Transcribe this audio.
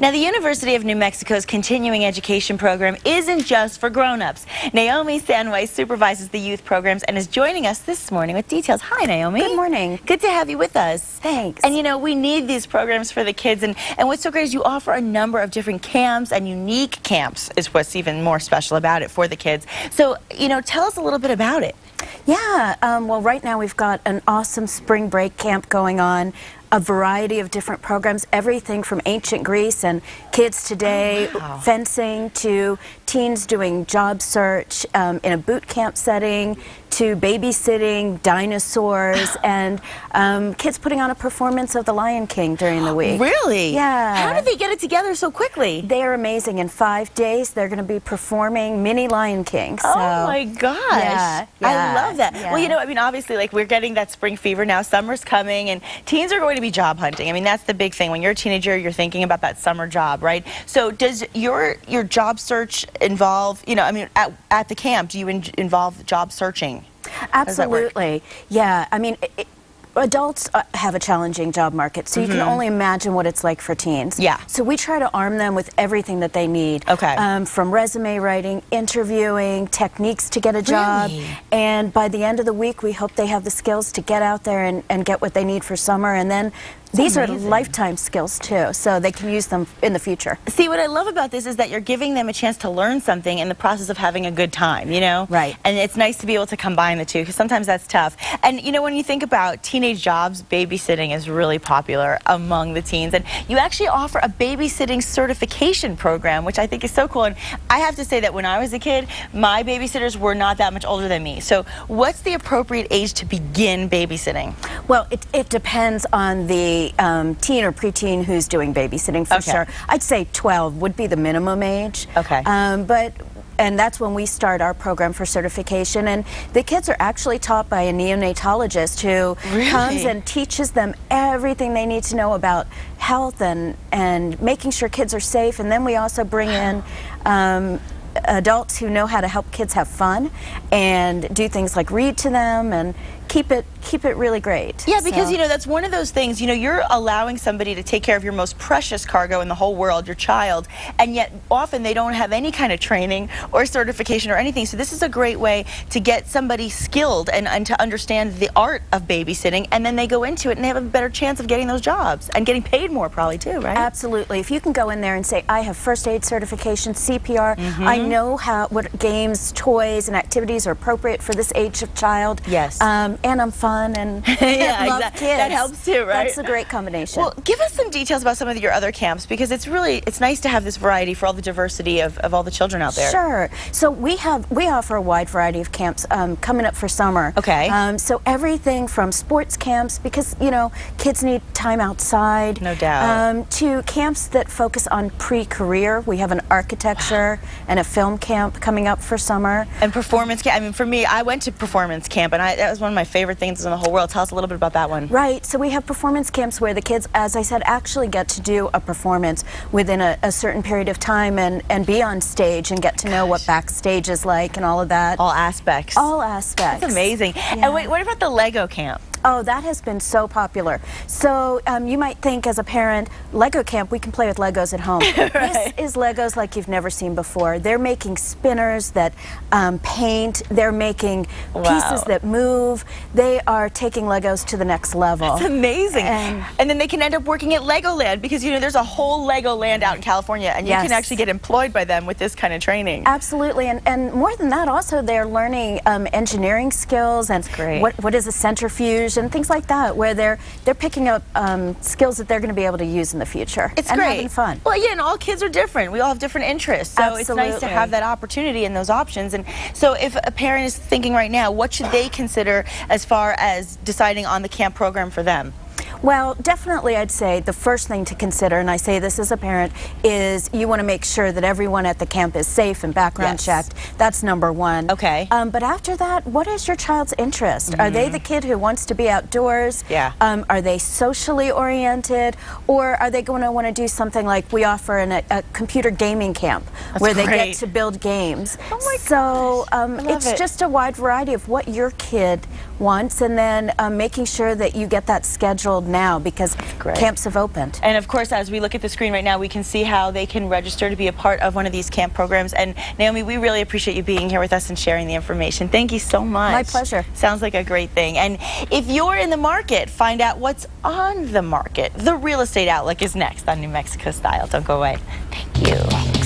Now, the University of New Mexico's continuing education program isn't just for grown-ups. Naomi Sandweiss supervises the youth programs and is joining us this morning with details. Hi, Naomi. Good morning. Good to have you with us. Thanks. And you know, we need these programs for the kids. And, and what's so great is you offer a number of different camps and unique camps is what's even more special about it for the kids. So, you know, tell us a little bit about it. Yeah, um, well, right now we've got an awesome spring break camp going on. A variety of different programs, everything from ancient Greece and kids today, oh, wow. fencing, to teens doing job search um, in a boot camp setting, to babysitting, dinosaurs, and um, kids putting on a performance of The Lion King during the week. Really? Yeah. How did they get it together so quickly? They are amazing. In five days, they're going to be performing Mini Lion King. So, oh my gosh. Yeah, yeah, I love that. yeah. Well, you know, I mean, obviously, like, we're getting that spring fever now. Summer's coming, and teens are going to be job hunting. I mean, that's the big thing. When you're a teenager, you're thinking about that summer job, right? So does your your job search involve, you know, I mean, at, at the camp, do you in involve job searching? Absolutely. Yeah. I mean, it, adults uh, have a challenging job market, so you can only imagine what it's like for teens. Mm-hmm. Yeah. So we try to arm them with everything that they need. Okay. Um, from resume writing, interviewing, techniques to get a job. Really? And by the end of the week, we hope they have the skills to get out there and, and get what they need for summer. And then these amazing. are lifetime skills too, so they can use them in the future. See, what I love about this is that you're giving them a chance to learn something in the process of having a good time, you know? Right. And it's nice to be able to combine the two because sometimes that's tough. And, you know, when you think about teenage jobs, babysitting is really popular among the teens. And you actually offer a babysitting certification program, which I think is so cool. And I have to say that when I was a kid, my babysitters were not that much older than me. So, what's the appropriate age to begin babysitting? Well, it, it depends on the um, teen or preteen who's doing babysitting for Okay. sure. I'd say 12 would be the minimum age. Okay. Um, but and that's when we start our program for certification. And the kids are actually taught by a neonatologist who Really? comes and teaches them everything they need to know about health and, and making sure kids are safe. And then we also bring in um, adults who know how to help kids have fun and do things like read to them and keep it keep it really great. Yeah, because So- you know that's one of those things. You know, you're allowing somebody to take care of your most precious cargo in the whole world, your child, and yet often they don't have any kind of training or certification or anything. So this is a great way to get somebody skilled and, and to understand the art of babysitting, and then they go into it and they have a better chance of getting those jobs and getting paid more, probably too, right? Absolutely. If you can go in there and say, I have first aid certification, CPR, Mm-hmm. I know how what games, toys, and activities are appropriate for this age of child. Yes. Um, and I'm fun and Yeah, love exact- kids. that helps too, right? That's a great combination. Well, give us some details about some of your other camps because it's really it's nice to have this variety for all the diversity of, of all the children out there. Sure. So we have we offer a wide variety of camps um, coming up for summer. Okay. Um, so everything from sports camps because you know kids need time outside. No doubt. Um, to camps that focus on pre-career. We have an architecture and a film camp coming up for summer. And performance camp. I mean, for me, I went to performance camp, and I, that was one of my favorite things in the whole world. Tell us a little bit about that one. Right. So we have performance camps where the kids, as I said, actually get to do a performance within a, a certain period of time and, and be on stage and get to know what backstage is like and all of that. All aspects. All aspects. That's amazing. Yeah. And wait, what about the Lego camp? Oh, that has been so popular. So um, you might think as a parent, Lego camp, we can play with Legos at home. Right. This is Legos like you've never seen before. They're making spinners that um, paint. They're making Wow. pieces that move. They are taking Legos to the next level. It's amazing. And- And, then they can end up working at Legoland because, you know, there's a whole Legoland out in California, and you Yes. can actually get employed by them with this kind of training. Absolutely, and, and more than that, also they're learning um, engineering skills and great. what what is a centrifuge and things like that, where they're they're picking up um, skills that they're going to be able to use in the future. It's and great. having fun. Well, yeah, and all kids are different. We all have different interests. So it's nice to have that opportunity and those options. And so if a parent is thinking right now, what should they consider as far as deciding on the camp program for them? Well, definitely, I'd say the first thing to consider, and I say this as a parent, is you want to make sure that everyone at the camp is safe and background Yes. checked. That's number one. Okay. Um, but after that, what is your child's interest? Are they the kid who wants to be outdoors? Mm-hmm. Yeah. Um, are they socially oriented, or are they going to want to do something like we offer in a, a computer gaming camp, where they get to build games? Oh my so um, it's it. just a wide variety of what your kid wants and then um, making sure that you get that scheduled now because camps have opened. And of course, as we look at the screen right now, we can see how they can register to be a part of one of these camp programs. And Naomi, we really appreciate you being here with us and sharing the information. Thank you so much. My pleasure. Sounds like a great thing. And if you're in the market, find out what's on the market. The Real Estate Outlook is next on New Mexico Style. Don't go away. Thank you.